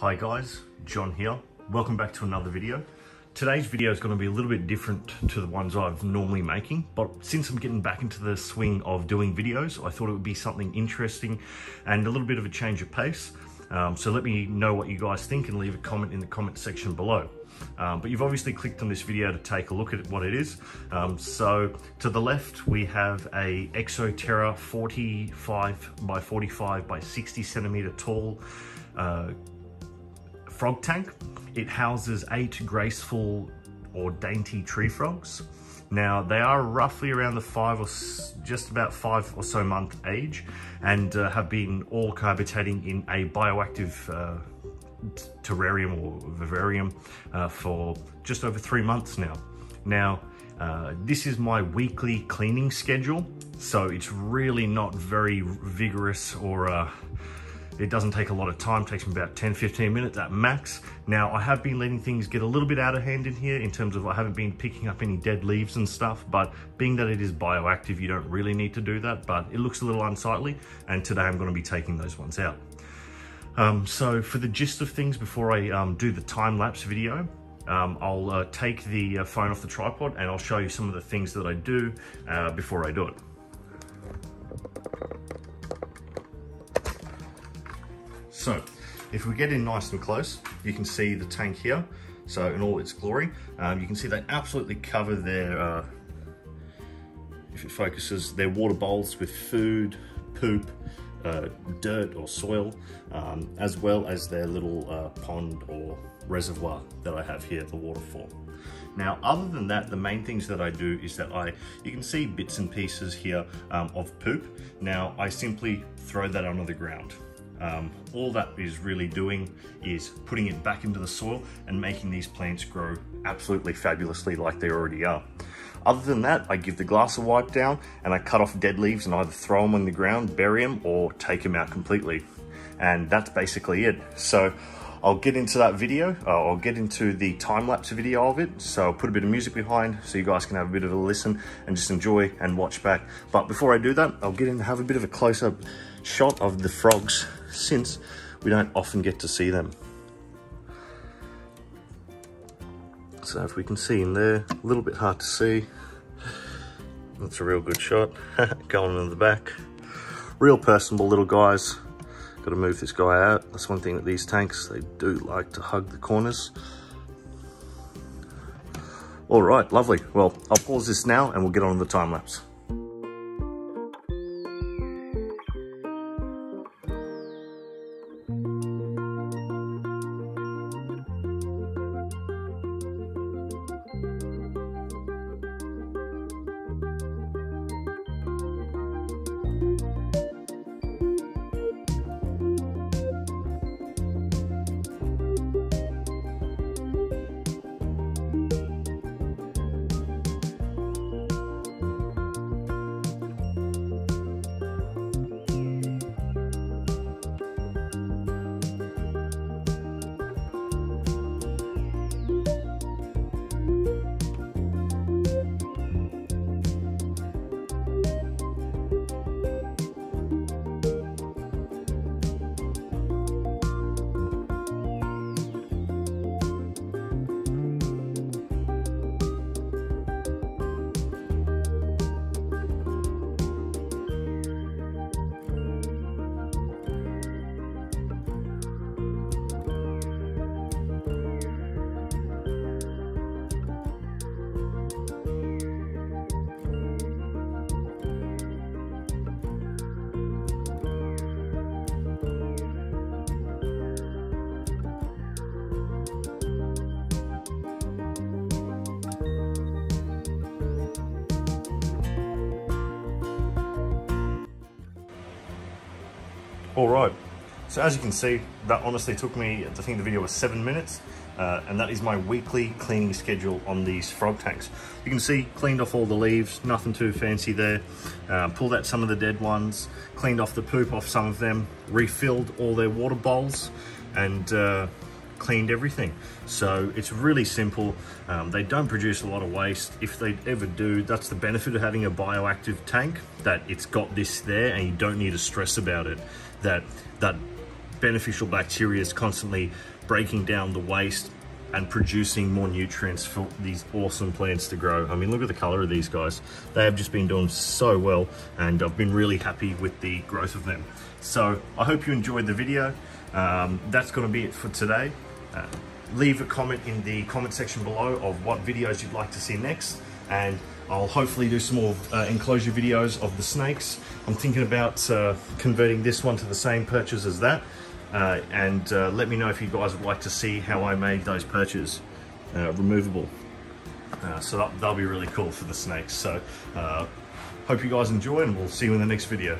Hi guys, Jon here. Welcome back to another video. Today's video is going to be a little bit different to the ones I've normally making, but since I'm getting back into the swing of doing videos, I thought it would be something interesting and a little bit of a change of pace. Um, so let me know what you guys think and leave a comment in the comment section below. Um, but you've obviously clicked on this video to take a look at what it is. Um, so to the left, we have a Exoterra 45 by 45 by 60 centimeter tall uh, frog tank. It houses eight graceful or dainty tree frogs. Now they are roughly around the five or just about five or so month age and uh, have been all cohabitating in a bioactive uh, terrarium or vivarium uh, for just over three months now. Now, uh, this is my weekly cleaning schedule, so it's really not very vigorous or uh, it doesn't take a lot of time, it takes me about 10, 15 minutes at max. Now, I have been letting things get a little bit out of hand in here in terms of I haven't been picking up any dead leaves and stuff, but being that it is bioactive, you don't really need to do that, but it looks a little unsightly, and today I'm gonna be taking those ones out. Um, so for the gist of things, before I um, do the time-lapse video, um, I'll uh, take the uh, phone off the tripod and I'll show you some of the things that I do uh, before I do it. So, if we get in nice and close, you can see the tank here. So in all its glory, um, you can see they absolutely cover their, uh, if it focuses, their water bowls with food, poop, uh, dirt or soil, um, as well as their little uh, pond or reservoir that I have here, the waterfall. Now, other than that, the main things that I do is that I, you can see bits and pieces here um, of poop. Now, I simply throw that onto the ground. Um, all that is really doing is putting it back into the soil and making these plants grow absolutely fabulously like they already are. Other than that, I give the glass a wipe down and I cut off dead leaves and either throw them on the ground, bury them, or take them out completely. And that's basically it. So I'll get into that video. Uh, I'll get into the time-lapse video of it. So I'll put a bit of music behind so you guys can have a bit of a listen and just enjoy and watch back. But before I do that, I'll get in and have a bit of a close-up shot of the frogs since we don't often get to see them. So if we can see in there, a little bit hard to see. That's a real good shot. Going in the back. Real personable little guys. Got to move this guy out. That's one thing with these tanks, they do like to hug the corners. All right, lovely. Well, I'll pause this now and we'll get on the time lapse. All right, so as you can see, that honestly took me, I think the video was seven minutes, uh, and that is my weekly cleaning schedule on these frog tanks. You can see, cleaned off all the leaves, nothing too fancy there. Uh, pulled out some of the dead ones, cleaned off the poop off some of them, refilled all their water bowls, and uh, cleaned everything. So it's really simple. Um, they don't produce a lot of waste. If they ever do, that's the benefit of having a bioactive tank, that it's got this there and you don't need to stress about it. That, that beneficial bacteria is constantly breaking down the waste and producing more nutrients for these awesome plants to grow. I mean, look at the color of these guys. They have just been doing so well and I've been really happy with the growth of them. So I hope you enjoyed the video. Um, that's gonna be it for today. Uh, leave a comment in the comment section below of what videos you'd like to see next and I'll hopefully do some more uh, enclosure videos of the snakes. I'm thinking about uh, converting this one to the same perches as that. Uh, and uh, let me know if you guys would like to see how I made those perches uh, removable. So that, that'll be really cool for the snakes. So hope you guys enjoy and we'll see you in the next video.